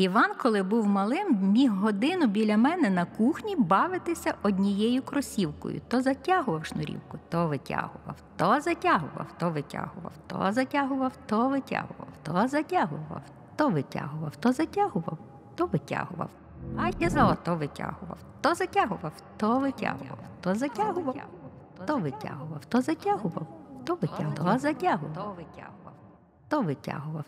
Іван, коли був малим, міг годину біля мене на кухні бавитися однією кросівкою. То затягував шнурівку, то витягував, то затягував, то витягував, то затягував, то витягував, то затягував, то витягував, то затягував, то витягував. А я за то витягував, то затягував, то витягував, то затягував, то витягував, то затягував, то витягував, то затягував, то витягував, то витягував.